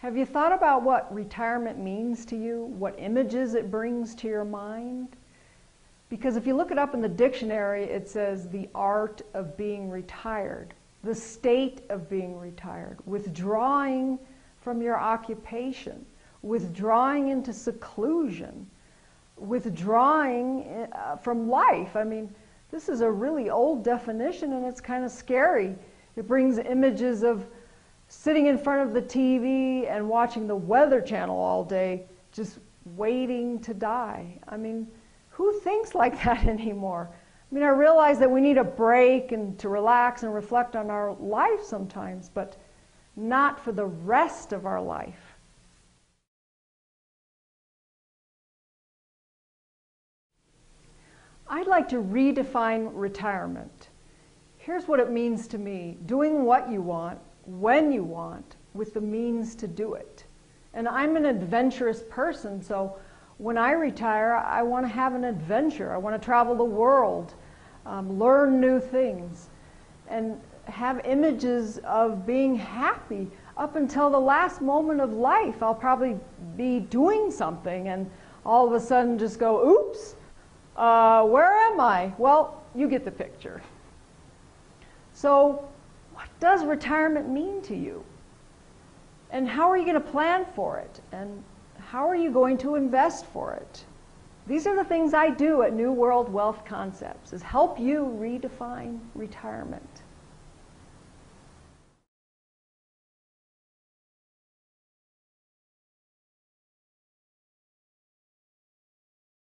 Have you thought about what retirement means to you? What images it brings to your mind? Because if you look it up in the dictionary, it says the art of being retired, the state of being retired, withdrawing from your occupation, withdrawing into seclusion, withdrawing uh, from life. I mean, this is a really old definition and it's kind of scary. It brings images of sitting in front of the TV and watching the Weather Channel all day, just waiting to die. I mean, who thinks like that anymore? I mean, I realize that we need a break and to relax and reflect on our life sometimes, but not for the rest of our life. I'd like to redefine retirement. Here's what it means to me doing what you want, when you want, with the means to do it. And I'm an adventurous person, so when I retire, I want to have an adventure. I want to travel the world, um, learn new things, and have images of being happy up until the last moment of life. I'll probably be doing something and all of a sudden just go, oops, uh, where am I? Well, you get the picture. So, does retirement mean to you? And how are you going to plan for it? And how are you going to invest for it? These are the things I do at New World Wealth Concepts, is help you redefine retirement.